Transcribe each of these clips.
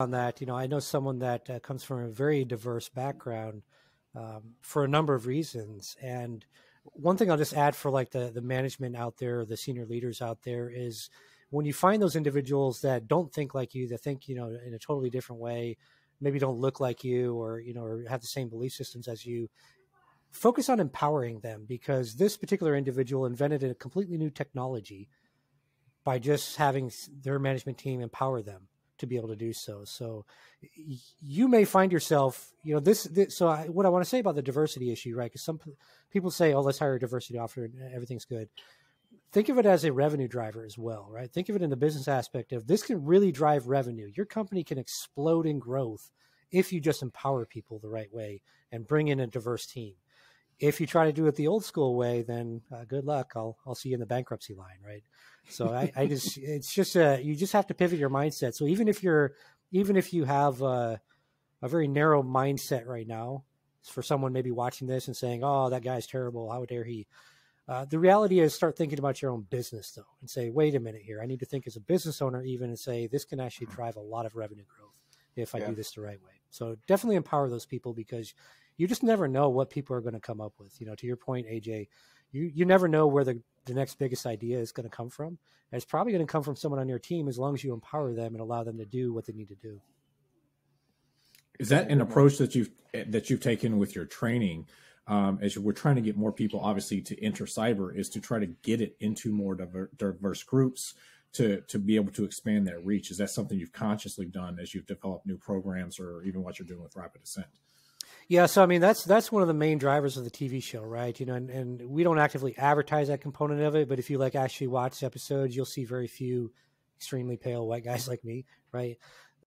on that, you know, I know someone that uh, comes from a very diverse background um, for a number of reasons. And one thing I'll just add for like the the management out there, the senior leaders out there, is when you find those individuals that don't think like you, that think you know in a totally different way, maybe don't look like you, or you know, or have the same belief systems as you. Focus on empowering them because this particular individual invented a completely new technology by just having their management team empower them to be able to do so. So you may find yourself, you know, this. this so I, what I want to say about the diversity issue, right? Because some people say, "Oh, let's hire a diversity officer and uh, everything's good." Think of it as a revenue driver as well, right? Think of it in the business aspect of this can really drive revenue. Your company can explode in growth if you just empower people the right way and bring in a diverse team. If you try to do it the old school way, then uh, good luck. I'll I'll see you in the bankruptcy line, right? So I, I just it's just a, you just have to pivot your mindset. So even if you're even if you have a, a very narrow mindset right now, for someone maybe watching this and saying, "Oh, that guy's terrible. How dare he?" Uh, the reality is, start thinking about your own business though, and say, "Wait a minute here. I need to think as a business owner, even, and say this can actually drive a lot of revenue growth if I yeah. do this the right way." So definitely empower those people because you just never know what people are going to come up with. You know, to your point, AJ, you you never know where the the next biggest idea is going to come from. And it's probably going to come from someone on your team as long as you empower them and allow them to do what they need to do. Is that an approach that you've that you've taken with your training? Um, as we're trying to get more people, obviously, to enter cyber, is to try to get it into more diver, diverse groups to to be able to expand that reach. Is that something you've consciously done as you've developed new programs, or even what you're doing with Rapid Ascent? Yeah, so I mean that's that's one of the main drivers of the TV show, right? You know, and, and we don't actively advertise that component of it, but if you like actually watch episodes, you'll see very few extremely pale white guys like me, right?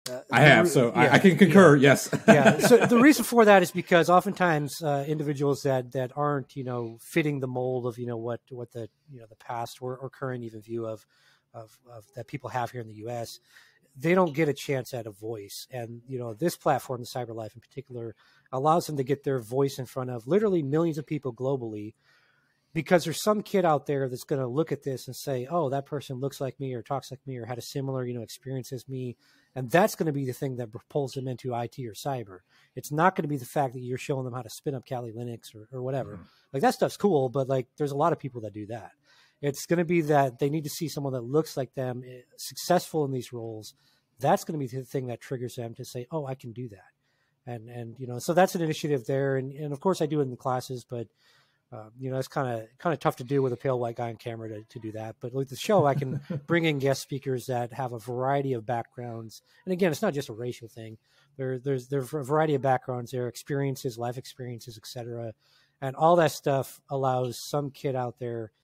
Uh, I have, so yeah, I, I, can concur. Yeah, yes. yeah. So the reason for that is because oftentimes uh, individuals that that aren't, you know, fitting the mold of, you know, what what the you know the past or, or current even view of, of of that people have here in the U.S. They don't get a chance at a voice, and you know this platform, the Cyber Life in particular, allows them to get their voice in front of literally millions of people globally because there's some kid out there that's going to look at this and say, "Oh, that person looks like me or talks like me or had a similar, you know, experience as me." And that's going to be the thing that pulls them into IT or cyber. It's not going to be the fact that you're showing them how to spin up Kali Linux or, or whatever. Mm-hmm. Like that stuff's cool, but like there's a lot of people that do that. It's going to be that they need to see someone that looks like them, eh, successful in these roles. That's going to be the thing that triggers them to say, "Oh, I can do that." and and you know so that's an initiative there. And, and of course i do it in the classes but uh, you know it's kind of kind of tough to do with a pale white guy on camera to, to do that. But with the show i can bring in guest speakers that have a variety of backgrounds. And again it's not just a racial thing. There there's there's a variety of backgrounds there experiences life experiences etc and all that stuff allows some kid out there